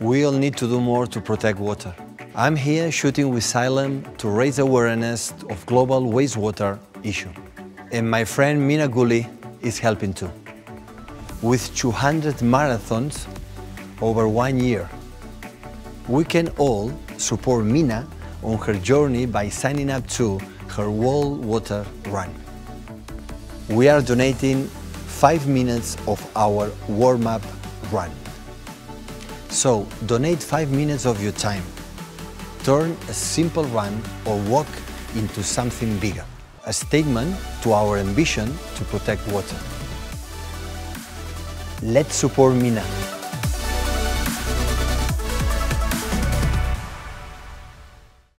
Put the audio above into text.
We all need to do more to protect water. I'm here shooting with Xylem to raise awareness of global wastewater issue. And my friend Mina Guli is helping too. With 200 marathons over one year, we can all support Mina on her journey by signing up to her World Water Run. We are donating five minutes of our warm-up run. So donate five minutes of your time. Turn a simple run or walk into something bigger. A statement to our ambition to protect water. Let's support Mina.